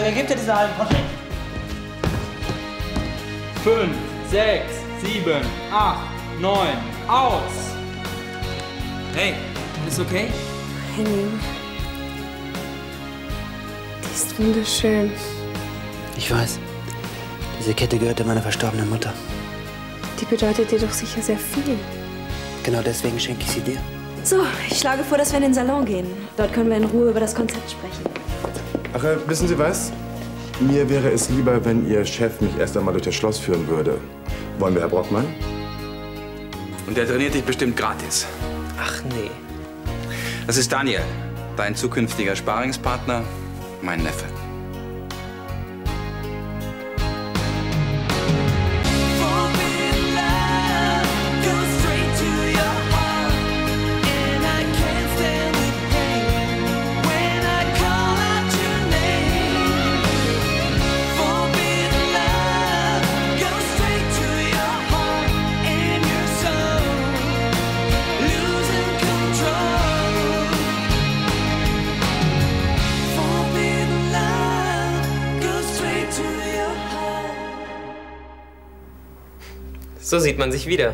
lange gibt er diese halben Groschen? Fünf, sechs, sieben, acht, neun, aus! Hey, alles okay? Henning. Die ist wunderschön. Ich weiß. Diese Kette gehörte meiner verstorbenen Mutter. Die bedeutet dir doch sicher sehr viel. Genau deswegen schenke ich sie dir. So, ich schlage vor, dass wir in den Salon gehen. Dort können wir in Ruhe über das Konzept sprechen. Ach, äh, wissen Sie was? Mir wäre es lieber, wenn Ihr Chef mich erst einmal durch das Schloss führen würde. Wollen wir, Herr Brockmann? Und der trainiert dich bestimmt gratis. Ach nee. Das ist Daniel, dein zukünftiger Sparingspartner, mein Neffe. So sieht man sich wieder.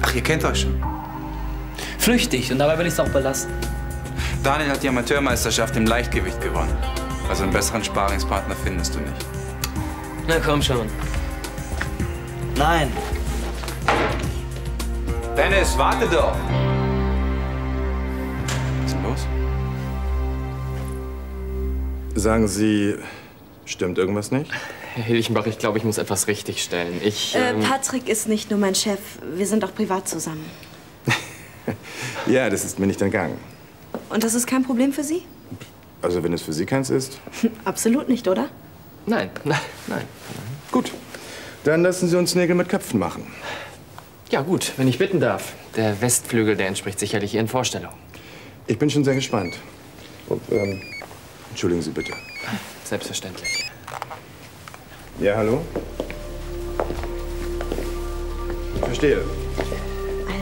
Ach, ihr kennt euch schon. Flüchtig und dabei will ich es auch belassen. Daniel hat die Amateurmeisterschaft im Leichtgewicht gewonnen. Also einen besseren Sparingspartner findest du nicht. Na komm schon. Nein. Dennis, warte doch! Was ist denn los? Sagen Sie, stimmt irgendwas nicht? Herr Hilchenbach, ich glaube, ich muss etwas richtigstellen. Ich. Äh, ähm, Patrick ist nicht nur mein Chef. Wir sind auch privat zusammen. Ja, das ist mir nicht entgangen. Und das ist kein Problem für Sie? Also, wenn es für Sie keins ist? Absolut nicht, oder? Nein, nein, nein. Gut. Dann lassen Sie uns Nägel mit Köpfen machen. Ja, gut, wenn ich bitten darf. Der Westflügel, der entspricht sicherlich Ihren Vorstellungen. Ich bin schon sehr gespannt. Und, ähm, entschuldigen Sie bitte. Selbstverständlich. Ja, hallo? Ich verstehe.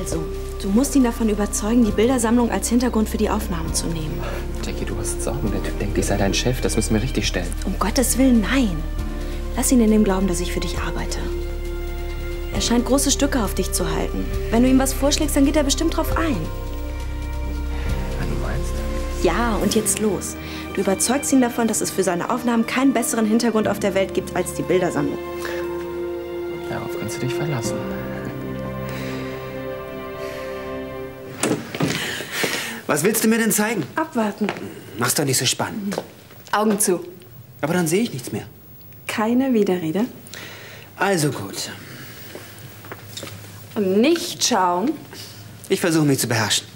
Also, du musst ihn davon überzeugen, die Bildersammlung als Hintergrund für die Aufnahmen zu nehmen. Jackie, du hast Sorgen. Der Typ denkt, ich sei dein Chef. Das müssen wir richtig stellen. Um Gottes Willen, nein. Lass ihn in dem Glauben, dass ich für dich arbeite. Er scheint große Stücke auf dich zu halten. Wenn du ihm was vorschlägst, dann geht er bestimmt drauf ein. Ja, und jetzt los. Du überzeugst ihn davon, dass es für seine Aufnahmen keinen besseren Hintergrund auf der Welt gibt als die Bildersammlung. Darauf kannst du dich verlassen. Was willst du mir denn zeigen? Abwarten. Mach's doch nicht so spannend. Augen zu. Aber dann sehe ich nichts mehr. Keine Widerrede. Also gut. Und nicht schauen. Ich versuche mich zu beherrschen.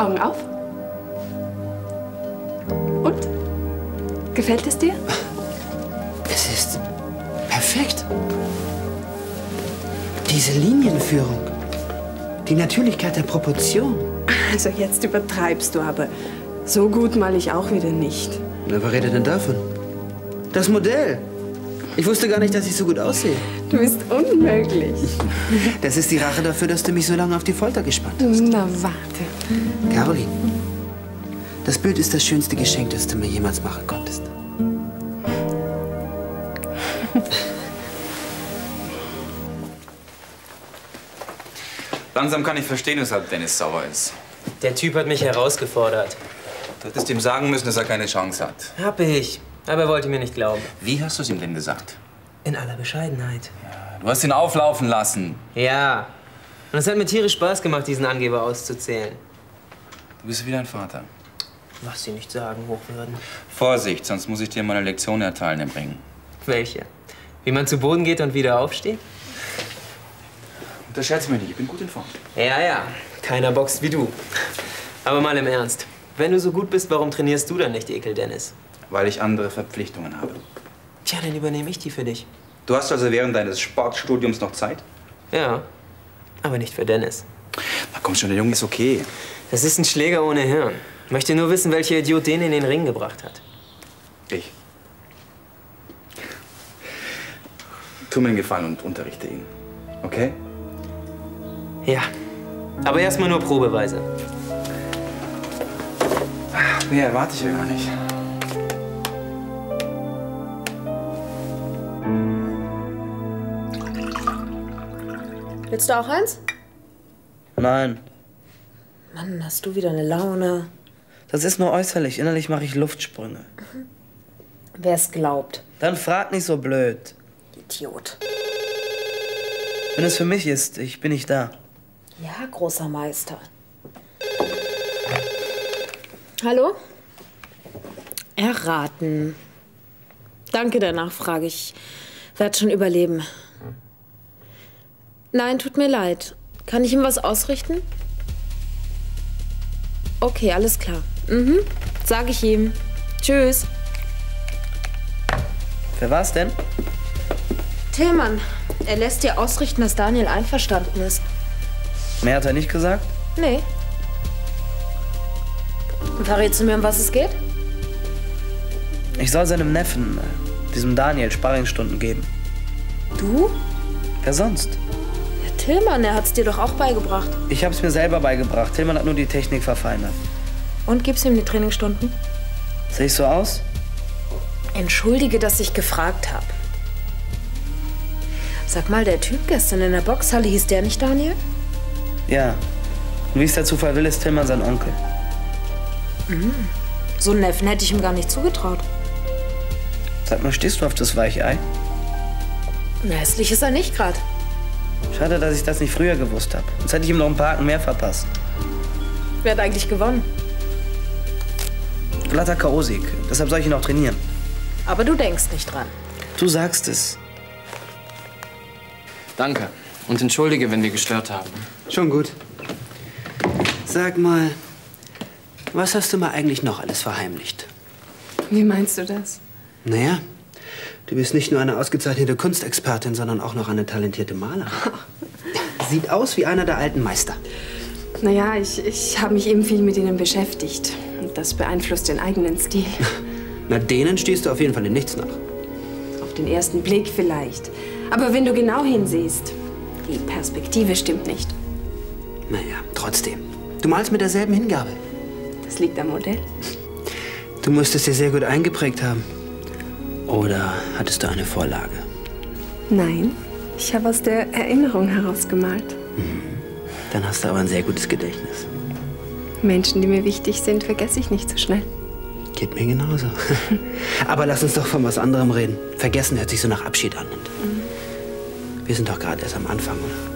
Augen auf. Und? Gefällt es dir? Es ist perfekt. Diese Linienführung. Die Natürlichkeit der Proportion. Also jetzt übertreibst du aber. So gut mal ich auch wieder nicht. Na, wer redet denn davon? Das Modell. Ich wusste gar nicht, dass ich so gut aussehe. Du bist unmöglich. Das ist die Rache dafür, dass du mich so lange auf die Folter gespannt hast. Na, warte. Caroline, das Bild ist das schönste Geschenk, das du mir jemals machen konntest. Langsam kann ich verstehen, weshalb Dennis sauer ist. Der Typ hat mich herausgefordert. Du hättest ihm sagen müssen, dass er keine Chance hat. Hab ich. Aber er wollte mir nicht glauben. Wie hast du es ihm denn gesagt? In aller Bescheidenheit. Du hast ihn auflaufen lassen. Ja. Und es hat mir tierisch Spaß gemacht, diesen Angeber auszuzählen. Du bist wie dein Vater. Was Sie nicht sagen, Hochwürden. Vorsicht, sonst muss ich dir mal eine Lektion erteilen im Ring. Welche? Wie man zu Boden geht und wieder aufsteht? Unterschätze mich nicht, ich bin gut in Form. Ja, ja. Keiner boxt wie du. Aber mal im Ernst. Wenn du so gut bist, warum trainierst du dann nicht, Ekel Dennis? Weil ich andere Verpflichtungen habe. Tja, dann übernehme ich die für dich. Du hast also während deines Sportstudiums noch Zeit? Ja. Aber nicht für Dennis. Na komm schon, der Junge ist okay. Das ist ein Schläger ohne Hirn. Möchte nur wissen, welcher Idiot den in den Ring gebracht hat. Ich. Tu mir einen Gefallen und unterrichte ihn. Okay? Ja. Aber erstmal nur probeweise. Nee, erwarte ich ja gar nicht. Willst du auch eins? Nein, Mann, hast du wieder eine Laune. das ist nur äußerlich. Innerlich mache ich Luftsprünge. Wer es glaubt. Dann frag nicht so blöd. Idiot. Wenn es für mich ist, ich bin nicht da. Ja, großer Meister. Hallo? Erraten. Danke der Nachfrage. Ich werde schon überleben. Nein, tut mir leid. Kann ich ihm was ausrichten? Okay, alles klar. Mhm. Sag ich ihm. Tschüss. Wer war's denn? Tillmann, er lässt dir ausrichten, dass Daniel einverstanden ist. Mehr hat er nicht gesagt? Nee. Verrätst du mir, um was es geht? Ich soll seinem Neffen, diesem Daniel, Sparringsstunden geben. Du? Wer sonst? Tillmann, er hat's dir doch auch beigebracht. Ich hab's mir selber beigebracht. Tillmann hat nur die Technik verfeinert. Und gibst ihm die Trainingsstunden? Sehe ich so aus? Entschuldige, dass ich gefragt habe. Sag mal, der Typ gestern in der Boxhalle, hieß der nicht Daniel? Ja. Und wie es der Zufall will, ist Tillmann sein Onkel. So einen Neffen hätte ich ihm gar nicht zugetraut. Sag mal, stehst du auf das Weichei? Hässlich ist er nicht gerade. Schade, dass ich das nicht früher gewusst habe. Sonst hätte ich ihm noch ein paar Haken mehr verpasst. Wer hat eigentlich gewonnen? Glatter K.O.-Sieg. Deshalb soll ich ihn auch trainieren. Aber du denkst nicht dran. Du sagst es. Danke. Und entschuldige, wenn wir gestört haben. Schon gut. Sag mal, was hast du mal eigentlich noch alles verheimlicht? Wie meinst du das? Naja, du bist nicht nur eine ausgezeichnete Kunstexpertin, sondern auch noch eine talentierte Malerin. Sieht aus wie einer der alten Meister. Naja, ich, ich habe mich eben viel mit ihnen beschäftigt. Und das beeinflusst den eigenen Stil. Na, denen stehst du auf jeden Fall in nichts nach. Auf den ersten Blick vielleicht. Aber wenn du genau hinsiehst, die Perspektive stimmt nicht. Naja, trotzdem. Du malst mit derselben Hingabe. Das liegt am Modell. Du musst es dir sehr gut eingeprägt haben. Oder hattest du eine Vorlage? Nein, ich habe aus der Erinnerung herausgemalt. Dann hast du aber ein sehr gutes Gedächtnis. Menschen, die mir wichtig sind, vergesse ich nicht so schnell. Geht mir genauso. aber lass uns doch von was anderem reden. Vergessen hört sich so nach Abschied an. Und wir sind doch gerade erst am Anfang, oder?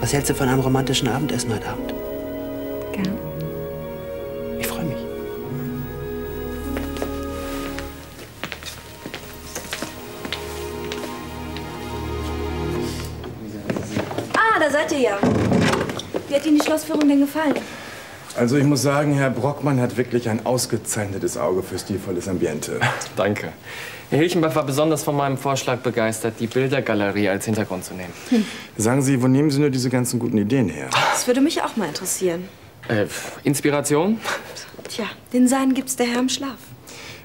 Was hältst du von einem romantischen Abendessen heute Abend? Gern. Da seid ihr ja. Wie hat Ihnen die Schlossführung denn gefallen? Also ich muss sagen, Herr Brockmann hat wirklich ein ausgezeichnetes Auge für stilvolles Ambiente. Danke. Herr Hilchenbach war besonders von meinem Vorschlag begeistert, die Bildergalerie als Hintergrund zu nehmen. Sagen Sie, wo nehmen Sie nur diese ganzen guten Ideen her? Das würde mich auch mal interessieren. Äh, Inspiration? Tja, den Seinen gibt's der Herr im Schlaf.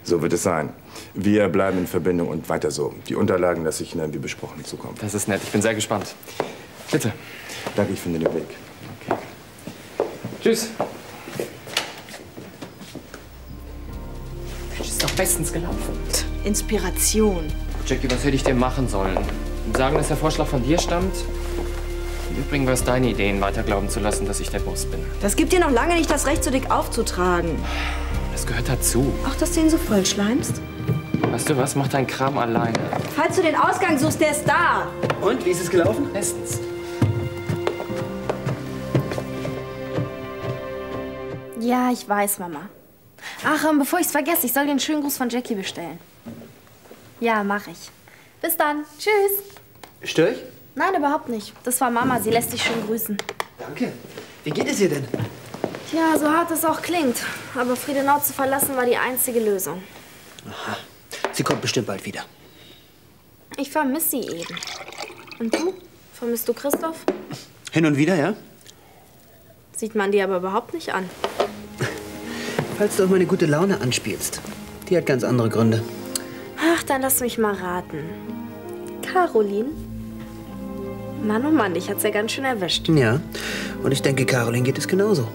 So wird es sein. Wir bleiben in Verbindung und weiter so. Die Unterlagen lasse ich Ihnen wie besprochen zukommen. Das ist nett. Ich bin sehr gespannt. Bitte. Danke, ich finde den Weg. Tschüss. Mensch, ist doch bestens gelaufen. Inspiration. Jackie, was hätte ich dir machen sollen? Sagen, dass der Vorschlag von dir stammt? Im Übrigen war es deine Idee, ihn weiter glauben zu lassen, dass ich der Boss bin. Das gibt dir noch lange nicht das Recht, so dick aufzutragen. Das gehört dazu. Auch, dass du ihn so vollschleimst? Weißt du was? Mach deinen Kram alleine. Falls du den Ausgang suchst, der ist da. Und, wie ist es gelaufen? Bestens. Ja, ich weiß, Mama. Ach, ähm, bevor ich's vergesse, ich soll dir einen schönen Gruß von Jackie bestellen. Ja, mach ich. Bis dann. Tschüss. Stör ich? Nein, überhaupt nicht. Das war Mama. Sie lässt dich schön grüßen. Danke. Wie geht es ihr denn? Ja, so hart es auch klingt. Aber Friedenau zu verlassen war die einzige Lösung. Sie kommt bestimmt bald wieder. Ich vermisse sie eben. Und du? Vermisst du Christoph? Hin und wieder, ja? Sieht man dir aber überhaupt nicht an. Falls du auf meine gute Laune anspielst. Die hat ganz andere Gründe. Ach, dann lass mich mal raten. Caroline? Mann, oh Mann, dich hat's ja ganz schön erwischt. Ja. Und ich denke, Caroline geht es genauso.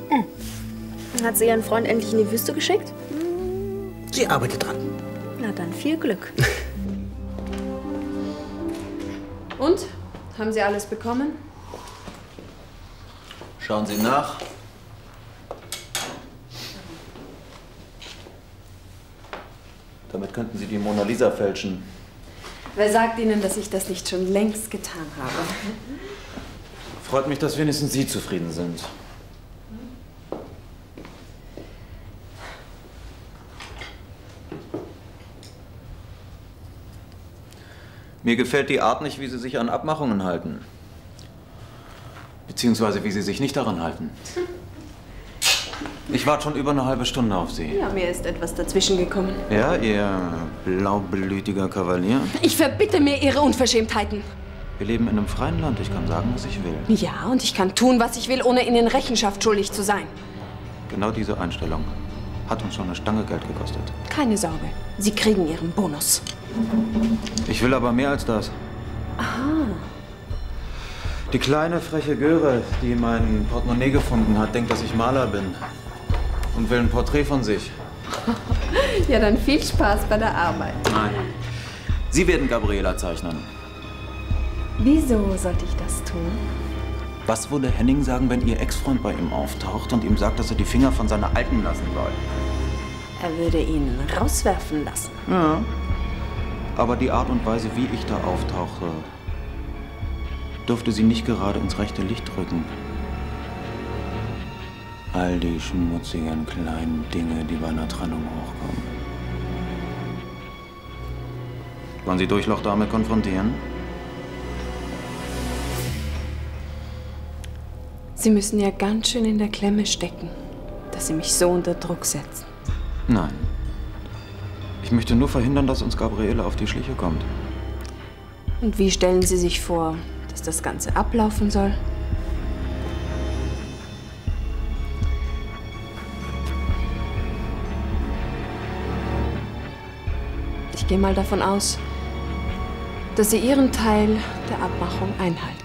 Hat sie ihren Freund endlich in die Wüste geschickt? Sie arbeitet dran. Na dann viel Glück. Und? Haben Sie alles bekommen? Schauen Sie nach. Damit könnten Sie die Mona Lisa fälschen. Wer sagt Ihnen, dass ich das nicht schon längst getan habe? Freut mich, dass wenigstens Sie zufrieden sind. Mir gefällt die Art nicht, wie Sie sich an Abmachungen halten. Beziehungsweise wie Sie sich nicht daran halten. Ich warte schon über eine halbe Stunde auf Sie. Ja, mir ist etwas dazwischen gekommen. Ja, Ihr blaublütiger Kavalier. Ich verbitte mir Ihre Unverschämtheiten. Wir leben in einem freien Land. Ich kann sagen, was ich will. Ja, und ich kann tun, was ich will, ohne Ihnen Rechenschaft schuldig zu sein. Genau diese Einstellung hat uns schon eine Stange Geld gekostet. Keine Sorge, Sie kriegen Ihren Bonus. Ich will aber mehr als das. Aha. Die kleine, freche Göre, die mein Portemonnaie gefunden hat, denkt, dass ich Maler bin. Und will ein Porträt von sich. Ja, dann viel Spaß bei der Arbeit. Nein. Sie werden Gabriela zeichnen. Wieso sollte ich das tun? Was würde Henning sagen, wenn Ihr Ex-Freund bei ihm auftaucht und ihm sagt, dass er die Finger von seiner Alten lassen soll? Er würde ihn rauswerfen lassen. Ja. Aber die Art und Weise, wie ich da auftauche, dürfte sie nicht gerade ins rechte Licht rücken. All die schmutzigen kleinen Dinge, die bei einer Trennung hochkommen. Wollen Sie Durchloch damit konfrontieren? Sie müssen ja ganz schön in der Klemme stecken, dass Sie mich so unter Druck setzen. Nein. Ich möchte nur verhindern, dass uns Gabriele auf die Schliche kommt. Und wie stellen Sie sich vor, dass das Ganze ablaufen soll? Ich gehe mal davon aus, dass Sie Ihren Teil der Abmachung einhalten.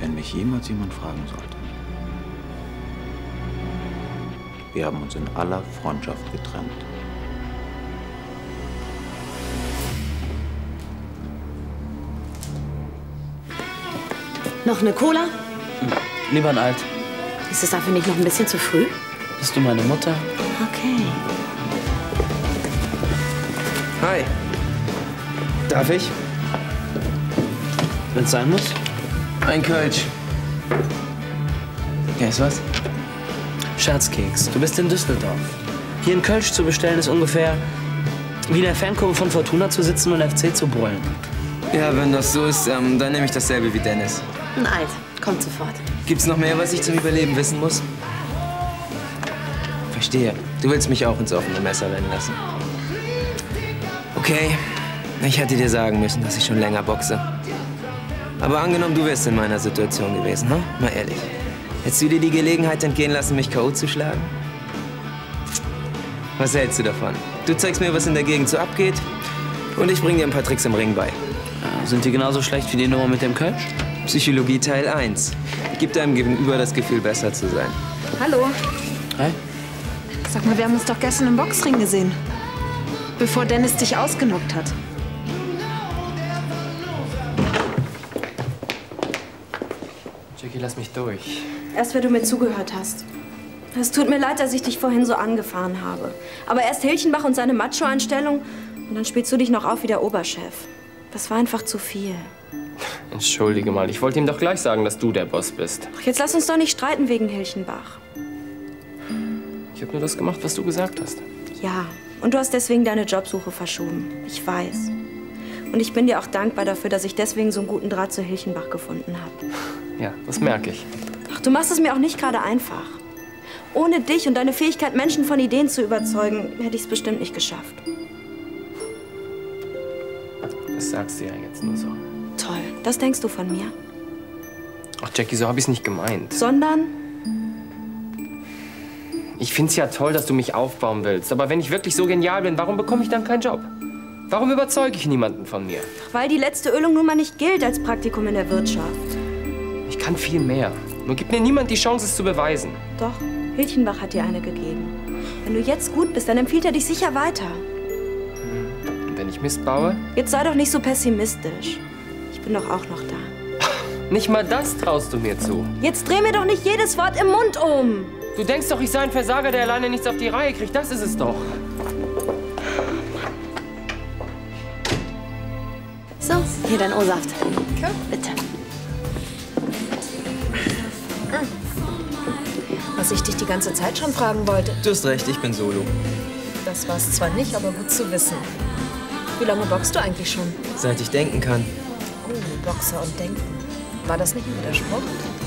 Wenn mich jemals jemand fragen sollte. Wir haben uns in aller Freundschaft getrennt. Noch eine Cola? Lieber ein Alt. Ist es dafür nicht noch ein bisschen zu früh? Bist du meine Mutter? Hi. Darf ich? Wenn's sein muss. Ein Kölsch. Weißt was? Scherzkeks, du bist in Düsseldorf. Hier in Kölsch zu bestellen ist ungefähr wie in der Fankurve von Fortuna zu sitzen und FC zu brüllen. Ja, wenn das so ist, ähm, dann nehme ich dasselbe wie Dennis. Ein Alt. Kommt sofort. Gibt's noch mehr, was ich zum Überleben wissen muss? Verstehe. Du willst mich auch ins offene Messer rennen lassen. Okay, ich hätte dir sagen müssen, dass ich schon länger boxe. Aber angenommen, du wärst in meiner Situation gewesen, hm? Mal ehrlich. Hättest du dir die Gelegenheit entgehen lassen, mich K.O. zu schlagen? Was hältst du davon? Du zeigst mir, was in der Gegend so abgeht und ich bring dir ein paar Tricks im Ring bei. Sind die genauso schlecht wie die Nummer mit dem Kölsch? Psychologie Teil 1. Gib deinem Gegenüber das Gefühl, besser zu sein. Hallo. Hi. Sag mal, wir haben uns doch gestern im Boxring gesehen. Bevor Dennis dich ausgenockt hat. Jackie, lass mich durch. Erst, wenn du mir zugehört hast. Es tut mir leid, dass ich dich vorhin so angefahren habe. Aber erst Hilchenbach und seine Macho-Einstellung und dann spielst du dich noch auf wie der Oberchef. Das war einfach zu viel. Entschuldige mal, ich wollte ihm doch gleich sagen, dass du der Boss bist. Ach, jetzt lass uns doch nicht streiten wegen Hilchenbach. Ich habe nur das gemacht, was du gesagt hast. Ja, und du hast deswegen deine Jobsuche verschoben. Ich weiß. Und ich bin dir auch dankbar dafür, dass ich deswegen so einen guten Draht zu Hilchenbach gefunden habe. Ja, das merke ich. Ach, du machst es mir auch nicht gerade einfach. Ohne dich und deine Fähigkeit, Menschen von Ideen zu überzeugen, hätte ich es bestimmt nicht geschafft. Das sagst du ja jetzt nur so. Toll. Das denkst du von mir. Ach, Jackie, so habe ich es nicht gemeint. Sondern, Ich find's ja toll, dass du mich aufbauen willst. Aber wenn ich wirklich so genial bin, warum bekomme ich dann keinen Job? Warum überzeuge ich niemanden von mir? weil die letzte Ölung nun mal nicht gilt als Praktikum in der Wirtschaft. Ich kann viel mehr. Nur gibt mir niemand die Chance, es zu beweisen. Doch, Hilchenbach hat dir eine gegeben. Wenn du jetzt gut bist, dann empfiehlt er dich sicher weiter. Wenn ich Mist baue? Jetzt sei doch nicht so pessimistisch. Ich bin doch auch noch da. Nicht mal das traust du mir zu. Jetzt dreh mir doch nicht jedes Wort im Mund um. Du denkst doch, ich sei ein Versager, der alleine nichts auf die Reihe kriegt. Das ist es doch. So, hier dein O-Saft. Bitte. Was ich dich die ganze Zeit schon fragen wollte. Du hast recht, ich bin Solo. Das war es zwar nicht, aber gut zu wissen. Wie lange boxst du eigentlich schon? Seit ich denken kann. Oh, Boxer und Denken. War das nicht ein Widerspruch?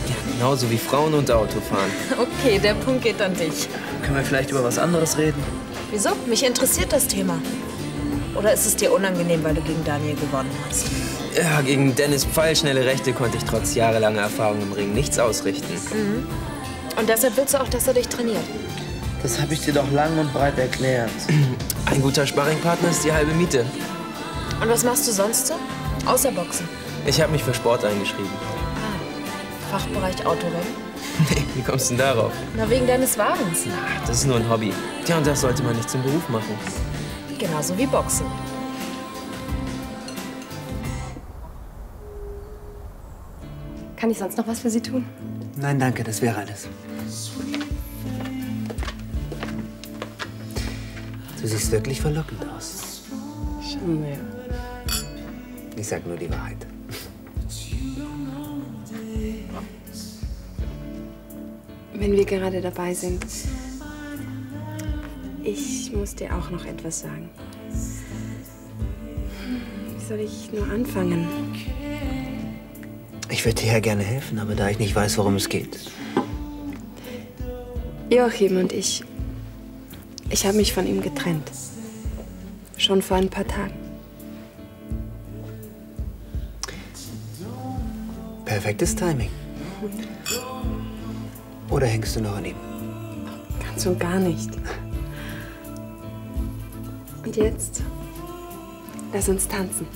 Ja, genauso wie Frauen und Autofahren. Okay, der Punkt geht an dich. Können wir vielleicht über was anderes reden? Wieso? Mich interessiert das Thema. Oder ist es dir unangenehm, weil du gegen Daniel gewonnen hast? Ja, gegen Dennis pfeilschnelle Rechte konnte ich trotz jahrelanger Erfahrung im Ring nichts ausrichten. Mhm. Und deshalb willst du auch, dass er dich trainiert? Das habe ich dir doch lang und breit erklärt. Ein guter Sparringpartner ist die halbe Miete. Und was machst du sonst so? Außer Boxen. Ich habe mich für Sport eingeschrieben. Fachbereich Autorennen? Nee, wie kommst du denn darauf? Na, wegen deines Wagens. Das ist nur ein Hobby. Tja, und das sollte man nicht zum Beruf machen. Genauso wie Boxen. Kann ich sonst noch was für Sie tun? Nein, danke, das wäre alles. Du siehst wirklich verlockend aus. Schon mehr. Ich sag nur die Wahrheit. Wenn wir gerade dabei sind, ich muss dir auch noch etwas sagen. Wie soll ich nur anfangen? Ich würde dir ja gerne helfen, aber da ich nicht weiß, worum es geht. Joachim und ich, ich habe mich von ihm getrennt. Schon vor ein paar Tagen. Perfektes Timing. Oder hängst du noch an ihm? Ganz und gar nicht. Und jetzt, lass uns tanzen.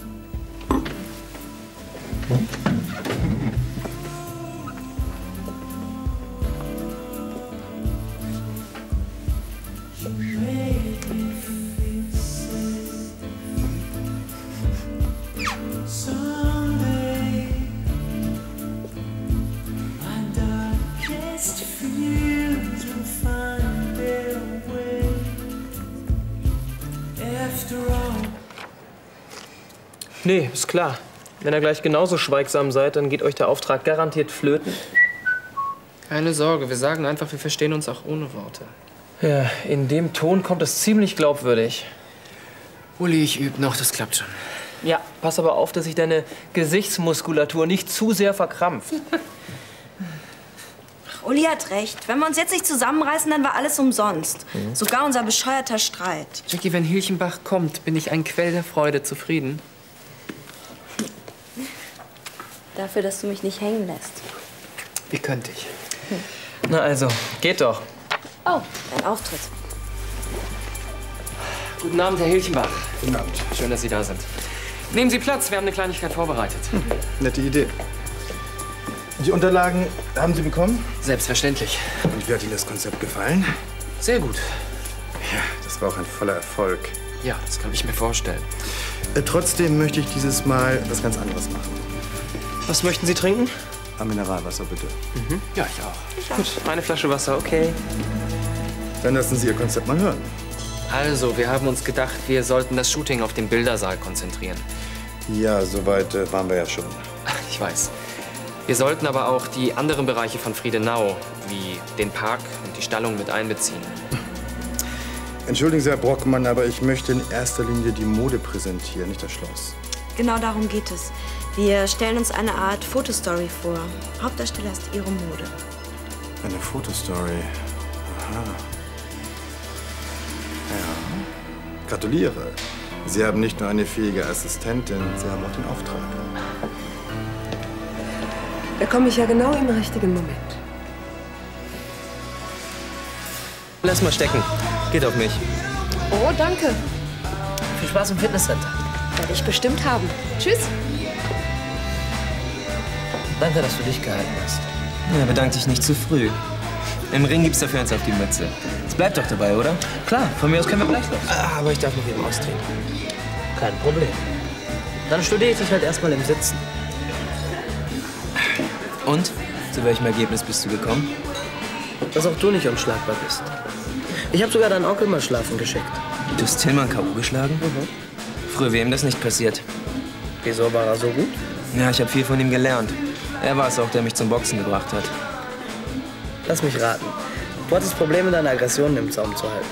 Nee, ist klar. Wenn ihr gleich genauso schweigsam seid, dann geht euch der Auftrag garantiert flöten. Keine Sorge, wir sagen einfach, wir verstehen uns auch ohne Worte. Ja, in dem Ton kommt es ziemlich glaubwürdig. Uli, ich übe noch, das klappt schon. Ja, pass aber auf, dass sich deine Gesichtsmuskulatur nicht zu sehr verkrampft. Uli hat recht. Wenn wir uns jetzt nicht zusammenreißen, dann war alles umsonst. Sogar unser bescheuerter Streit. Jackie, wenn Hilchenbach kommt, bin ich ein Quell der Freude, zufrieden. Dafür, dass du mich nicht hängen lässt. Wie könnte ich? Na also, geht doch. Oh, dein Auftritt. Guten Abend, Herr Hilchenbach. Guten Abend. Schön, dass Sie da sind. Nehmen Sie Platz, wir haben eine Kleinigkeit vorbereitet. Nette Idee. Die Unterlagen haben Sie bekommen? Selbstverständlich. Und wie hat Ihnen das Konzept gefallen? Sehr gut. Ja, das war auch ein voller Erfolg. Ja, das kann ich mir vorstellen. Äh, trotzdem möchte ich dieses Mal was ganz anderes machen. Was möchten Sie trinken? Ein Mineralwasser, bitte. Mhm. Ja, ich auch. Gut, eine Flasche Wasser, okay. Dann lassen Sie Ihr Konzept mal hören. Also, wir haben uns gedacht, wir sollten das Shooting auf den Bildersaal konzentrieren. Ja, soweit äh, waren wir ja schon. Ich weiß. Wir sollten aber auch die anderen Bereiche von Friedenau, wie den Park und die Stallung, mit einbeziehen. Entschuldigen Sie, Herr Brockmann, aber ich möchte in erster Linie die Mode präsentieren, nicht das Schloss. Genau darum geht es. Wir stellen uns eine Art Fotostory vor. Hauptdarsteller ist ihre Mode. Eine Fotostory. Aha. Ja. Gratuliere. Sie haben nicht nur eine fähige Assistentin, Sie haben auch den Auftrag. Da komme ich ja genau im richtigen Moment. Lass mal stecken. Geht auf mich. Oh, danke. Viel Spaß im Fitnesscenter. Werde ich bestimmt haben. Tschüss. Danke, dass du dich gehalten hast. Ja, bedank dich nicht zu früh. Im Ring gibt's dafür eins auf die Mütze. Es bleibt doch dabei, oder? Klar, von mir aus können wir gleich los. Ah, aber ich darf noch eben austreten. Kein Problem. Dann studiere ich dich halt erstmal im Sitzen. Und? Zu welchem Ergebnis bist du gekommen? Dass auch du nicht unschlagbar bist. Ich habe sogar deinen Onkel mal schlafen geschickt. Du hast Tillmann K.O. geschlagen? Mhm. Früher wäre ihm das nicht passiert. Wieso war er so gut? Ja, ich habe viel von ihm gelernt. Er war es auch, der mich zum Boxen gebracht hat. Lass mich raten. Du hattest Probleme, deine Aggressionen im Zaum zu halten.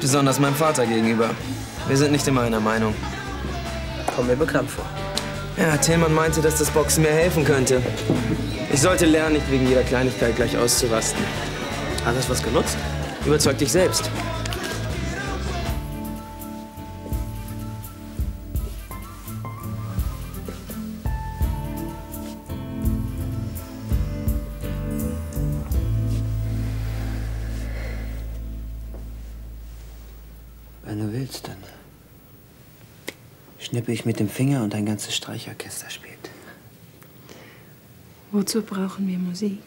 Besonders meinem Vater gegenüber. Wir sind nicht immer einer Meinung. Kommt mir bekannt vor. Ja, Tillmann meinte, dass das Boxen mir helfen könnte. Ich sollte lernen, nicht wegen jeder Kleinigkeit gleich auszurasten. Hat das was genutzt? Überzeug dich selbst. Schnippe ich mit dem Finger und ein ganzes Streichorchester spielt. Wozu brauchen wir Musik?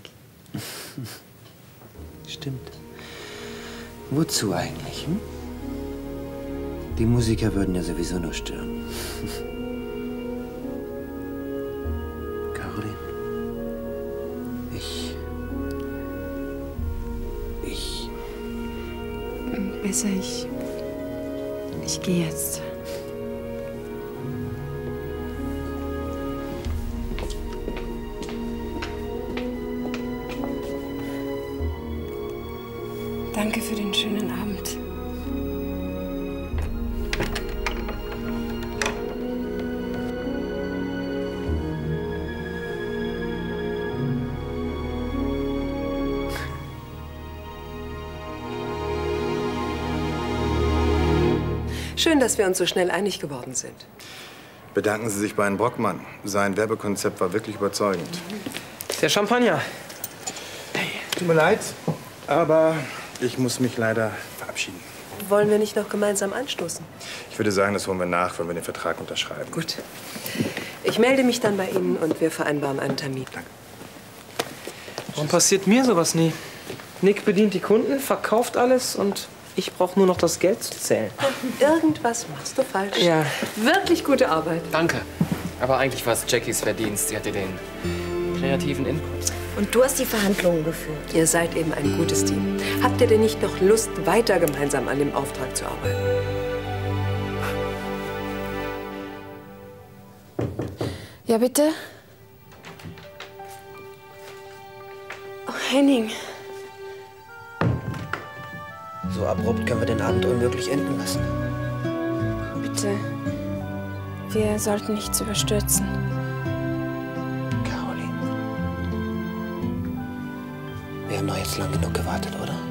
Stimmt. Wozu eigentlich? Hm? Die Musiker würden ja sowieso nur stören. Caroline. Ich. Ich. Besser, ich. Ich gehe jetzt. Danke für den schönen Abend. Schön, dass wir uns so schnell einig geworden sind. Bedanken Sie sich bei Herrn Brockmann. Sein Werbekonzept war wirklich überzeugend. Der Champagner. Tut mir leid, aber ich muss mich leider verabschieden. Wollen wir nicht noch gemeinsam anstoßen? Ich würde sagen, das holen wir nach, wenn wir den Vertrag unterschreiben. Gut. Ich melde mich dann bei Ihnen und wir vereinbaren einen Termin. Warum passiert mir sowas nie? Nick bedient die Kunden, verkauft alles und ich brauche nur noch das Geld zu zählen. Irgendwas machst du falsch. Ja. Wirklich gute Arbeit. Danke. Aber eigentlich war es Jackies Verdienst. Sie hatte den kreativen Input. Und du hast die Verhandlungen geführt. Ihr seid eben ein gutes Team. Habt ihr denn nicht noch Lust, weiter gemeinsam an dem Auftrag zu arbeiten? Ja, bitte? Oh, Henning. So abrupt können wir den Abend unmöglich enden lassen. Bitte. Wir sollten nichts überstürzen. Haben jetzt lang genug gewartet, oder?